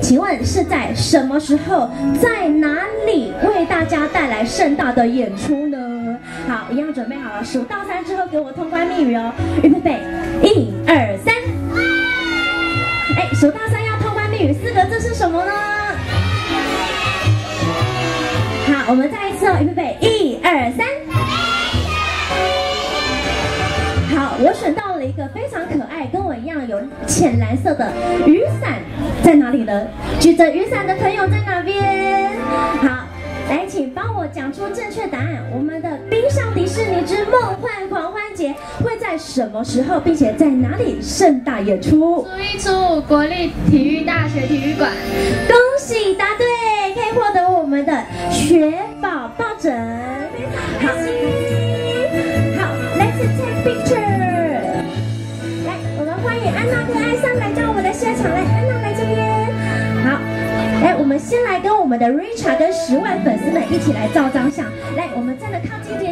请问是在什么时候，在哪里为大家带来盛大的演出呢？好，一样准备好了，数到三之后给我通关密语哦。预备备，一二三。哎，数到三要通关密语，四个字是什么呢？好，我们再一次哦，预备备，一二三。好，我选到了一个非常可爱，跟我一样有浅蓝色的雨伞，里呢？举着雨伞的朋友在哪边？好，来，请帮我讲出正确答案。我们的冰上迪士尼之梦幻狂欢节会在什么时候，并且在哪里盛大演出？初一初五国立体育大学体育馆。恭喜答对，可以获得我们的雪宝抱枕。好，好，Let's take picture。来，我们欢迎安娜跟艾桑来到我们的现场，来，先来跟我们的 Richard 跟十万粉丝们一起来照张相。来，我们站的靠近点。